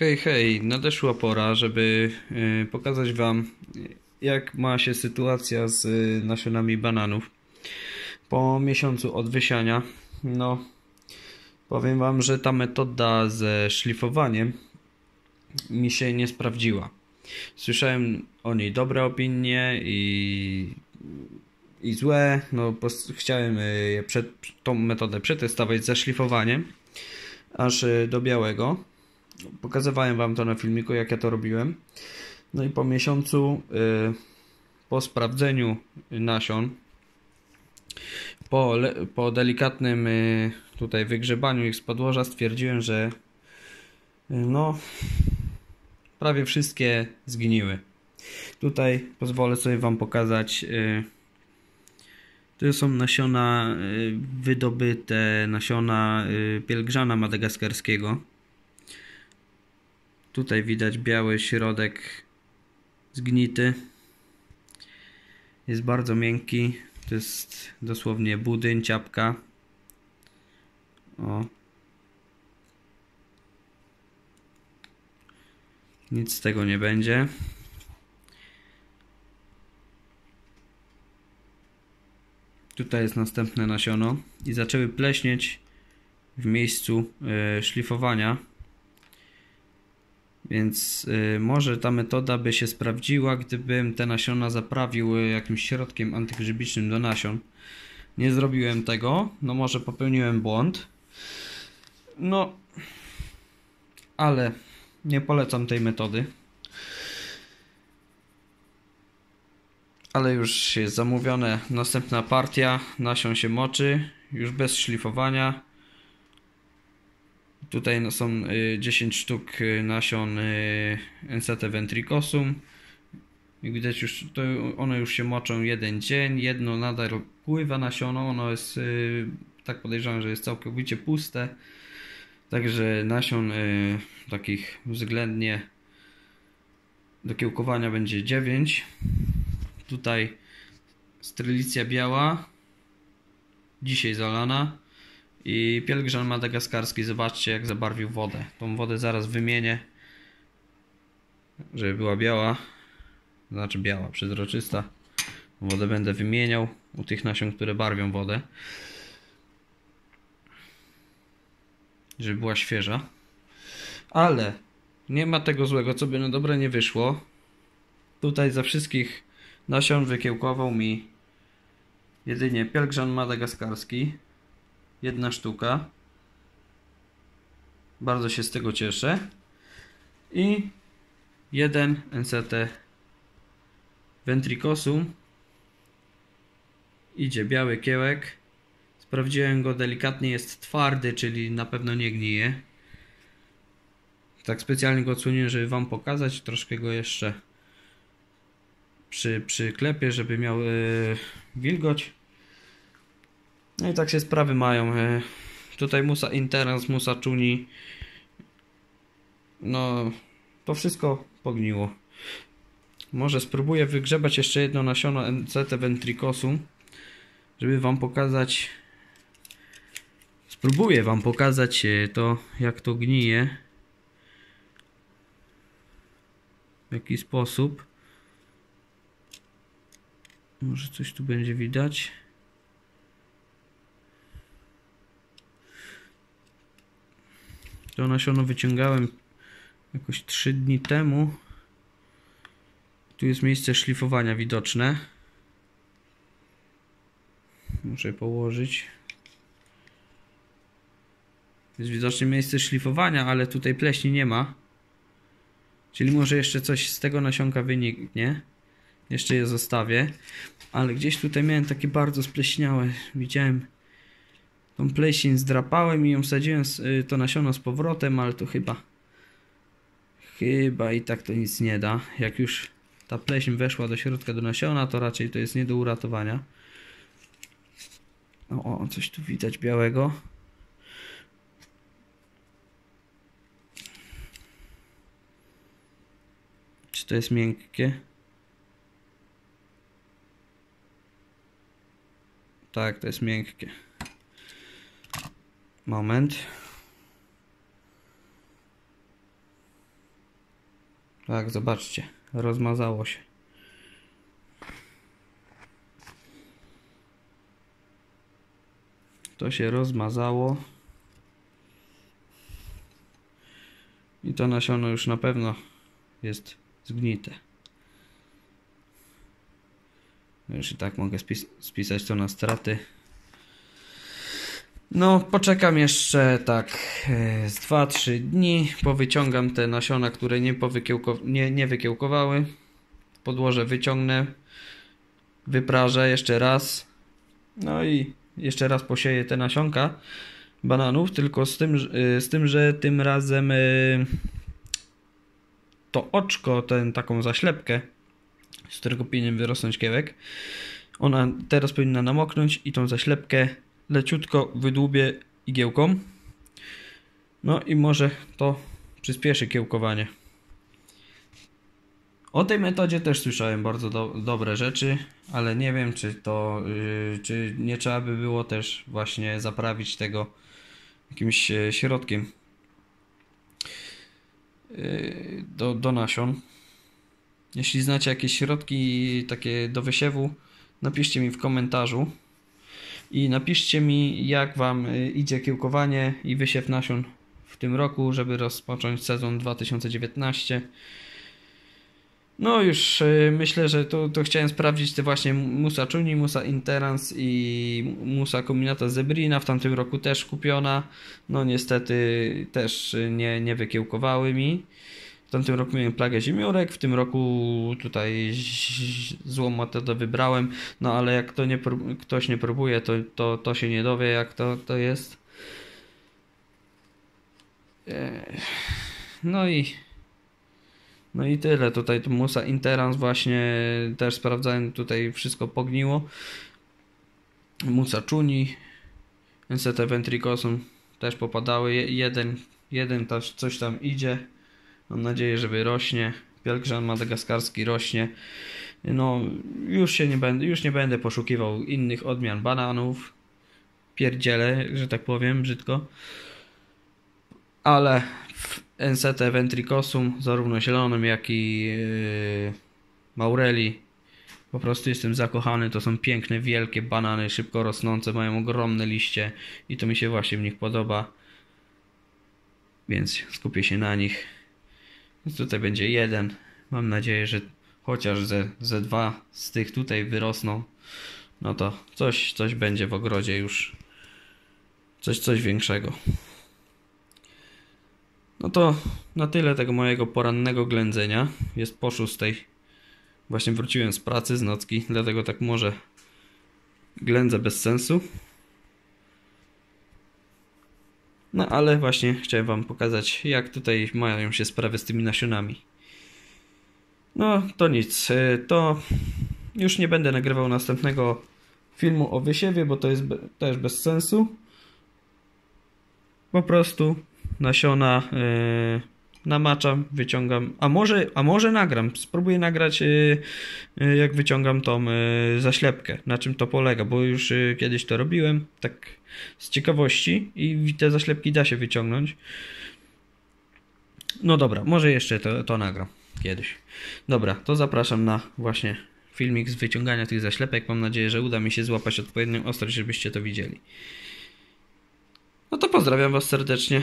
Hej, hej, nadeszła pora, żeby y, pokazać Wam, jak ma się sytuacja z y, nasionami bananów po miesiącu od wysiania. No, powiem Wam, że ta metoda ze szlifowaniem mi się nie sprawdziła. Słyszałem o niej dobre opinie i, i złe. No, chciałem y, przed, tą metodę przetestować ze szlifowaniem aż do białego. Pokazywałem Wam to na filmiku, jak ja to robiłem. No i po miesiącu, y, po sprawdzeniu nasion, po, po delikatnym y, tutaj wygrzebaniu ich z podłoża, stwierdziłem, że y, no, prawie wszystkie zgniły. Tutaj pozwolę sobie Wam pokazać. To są nasiona wydobyte, nasiona pielgrzana madagaskarskiego. Tutaj widać biały środek zgnity. Jest bardzo miękki. To jest dosłownie budyń, ciapka. O. Nic z tego nie będzie. Tutaj jest następne nasiono i zaczęły pleśnieć w miejscu e, szlifowania. Więc y, może ta metoda by się sprawdziła, gdybym te nasiona zaprawił y, jakimś środkiem antygrzybicznym do nasion. Nie zrobiłem tego, no może popełniłem błąd. No, ale nie polecam tej metody. Ale już jest zamówione następna partia, nasion się moczy, już bez szlifowania. Tutaj no, są y, 10 sztuk y, nasion y, NCT ventricosum. Jak widać już to one już się moczą jeden dzień, jedno nadal pływa nasiono, ono jest y, tak podejrzewam, że jest całkowicie puste. Także nasion y, takich względnie do kiełkowania będzie 9. Tutaj strylicja biała dzisiaj zalana. I pielgrzym madagaskarski, zobaczcie jak zabarwił wodę. Tą wodę zaraz wymienię, żeby była biała. Znaczy biała, przezroczysta. Wodę będę wymieniał u tych nasion, które barwią wodę. Żeby była świeża. Ale nie ma tego złego, co by na dobre nie wyszło. Tutaj za wszystkich nasion wykiełkował mi jedynie pielgrzym madagaskarski jedna sztuka. Bardzo się z tego cieszę. I jeden NCT ventricosum. Idzie biały kiełek. Sprawdziłem go delikatnie, jest twardy, czyli na pewno nie gnije. Tak specjalnie go odsłoniłem, żeby Wam pokazać. Troszkę go jeszcze przy, przyklepię, żeby miał yy, wilgoć. No i tak się sprawy mają. E, Tutaj Musa Interans, Musa Czuni. No, to wszystko pogniło. Może spróbuję wygrzebać jeszcze jedno nasiono NCT ventricosum, żeby wam pokazać. Spróbuję wam pokazać e, to, jak to gnije. W jaki sposób. Może coś tu będzie widać. To nasiono wyciągałem jakoś 3 dni temu. Tu jest miejsce szlifowania widoczne. Muszę położyć. Jest widoczne miejsce szlifowania, ale tutaj pleśni nie ma. Czyli może jeszcze coś z tego nasionka wyniknie. Jeszcze je zostawię. Ale gdzieś tutaj miałem takie bardzo spleśniałe. Widziałem tą pleśń zdrapałem i ją wsadziłem z, y, to nasiono z powrotem, ale to chyba chyba i tak to nic nie da. Jak już ta pleśń weszła do środka do nasiona, to raczej to jest nie do uratowania. O, o coś tu widać białego. Czy to jest miękkie? Tak, to jest miękkie. Moment. Tak, zobaczcie, rozmazało się. To się rozmazało. I to nasiono już na pewno jest zgnite. Już i tak mogę spis spisać to na straty. No, poczekam jeszcze tak e, z 2-3 dni. Powyciągam te nasiona, które nie, nie, nie wykiełkowały. Podłoże wyciągnę. Wyprażę jeszcze raz. No i jeszcze raz posieję te nasionka bananów, tylko z tym, z tym że tym razem y, to oczko, ten taką zaślepkę, z którego powinien wyrosnąć kiełek, ona teraz powinna namoknąć i tą zaślepkę leciutko wydłubię igiełką. No i może to przyspieszy kiełkowanie. O tej metodzie też słyszałem bardzo do, dobre rzeczy, ale nie wiem, czy to, yy, czy nie trzeba by było też właśnie zaprawić tego jakimś e, środkiem yy, do, do nasion. Jeśli znacie jakieś środki takie do wysiewu, napiszcie mi w komentarzu i napiszcie mi, jak Wam e, idzie kiełkowanie i wysiew nasion w tym roku, żeby rozpocząć sezon 2019. No już y, myślę, że to, to chciałem sprawdzić te właśnie Musa Chuni, Musa Interans i Musa Combinata Zebrina w tamtym roku też kupiona. No niestety też nie, nie wykiełkowały mi. W tamtym roku miałem plagę zimiorek, w tym roku tutaj złą metodę wybrałem, no ale jak to nie, ktoś nie próbuje, to, to, to się nie dowie jak to, to jest. No i no i tyle. Tutaj to Musa Interans właśnie też sprawdzałem. Tutaj wszystko pogniło. Musa Chuni. NCT Ventricosum też popadały. Jeden, jeden też coś tam idzie. Mam nadzieję, że wyrośnie. Pielgrzym madagaskarski rośnie. No, już się nie będę, już nie będę poszukiwał innych odmian bananów. Pierdziele, że tak powiem, brzydko. Ale NCT Ventricosum, zarówno zielonym, jak i yy, Maureli. Po prostu jestem zakochany, to są piękne, wielkie banany, szybko rosnące, mają ogromne liście i to mi się właśnie w nich podoba. Więc skupię się na nich. Więc tutaj będzie jeden. Mam nadzieję, że chociaż ze, ze dwa z tych tutaj wyrosną. No to coś, coś będzie w ogrodzie już. Coś, coś większego. No to na tyle tego mojego porannego ględzenia. Jest po szóstej. Właśnie wróciłem z pracy, z nocki, dlatego tak może ględzę bez sensu. No ale właśnie chciałem wam pokazać, jak tutaj mają się sprawy z tymi nasionami. No to nic, y, to już nie będę nagrywał następnego filmu o wysiewie, bo to jest też bez sensu. Po prostu nasiona yy, namaczam, wyciągam, a może, a może nagram, spróbuję nagrać yy, yy, jak wyciągam tą yy, zaślepkę, na czym to polega, bo już kiedyś to robiłem, tak z ciekawości i te zaślepki da się wyciągnąć. No dobra, może jeszcze to, to nagram kiedyś. Dobra, to zapraszam na właśnie filmik z wyciągania tych zaślepek. Mam nadzieję, że uda mi się złapać odpowiednią ostrość, żebyście to widzieli. No to pozdrawiam Was serdecznie.